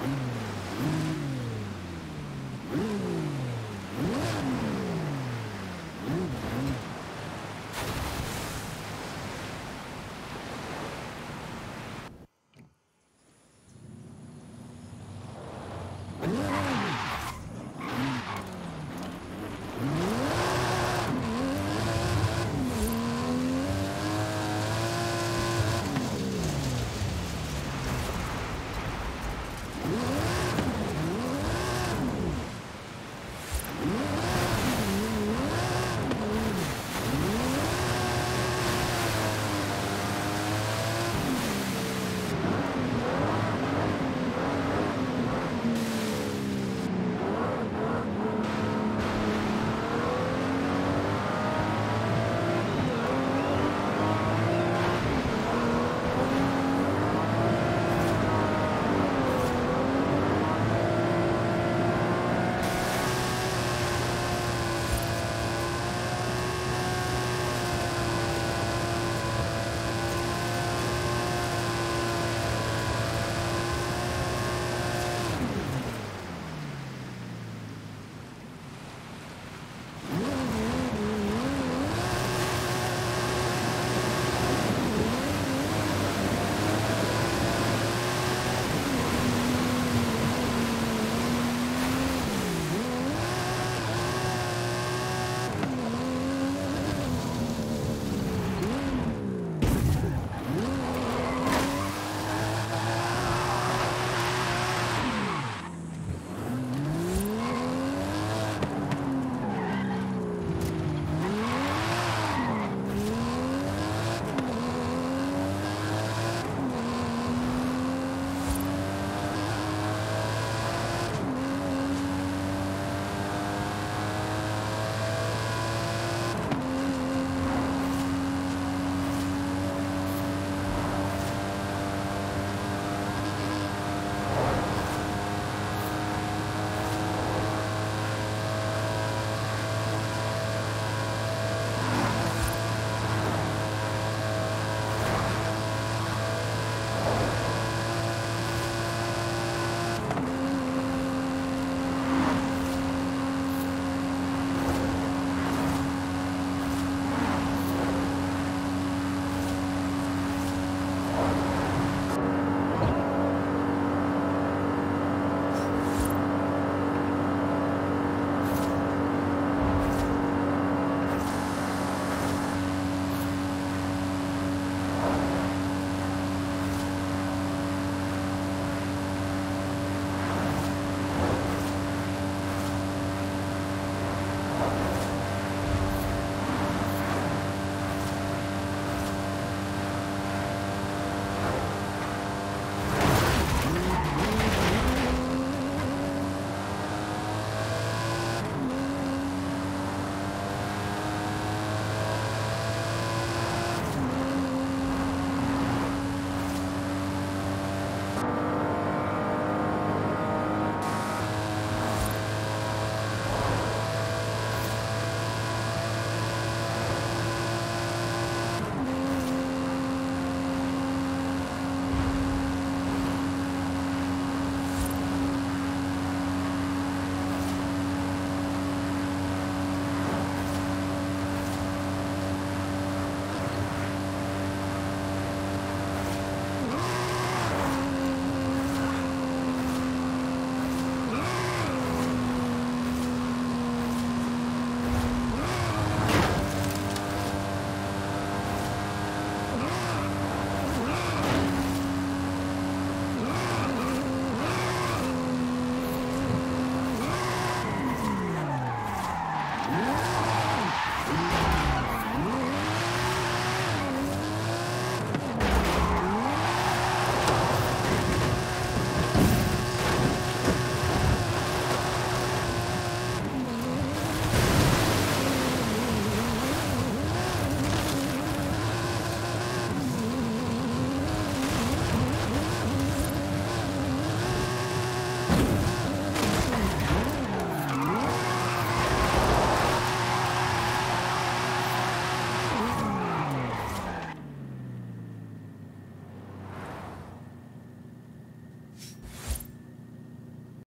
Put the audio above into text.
Yeah.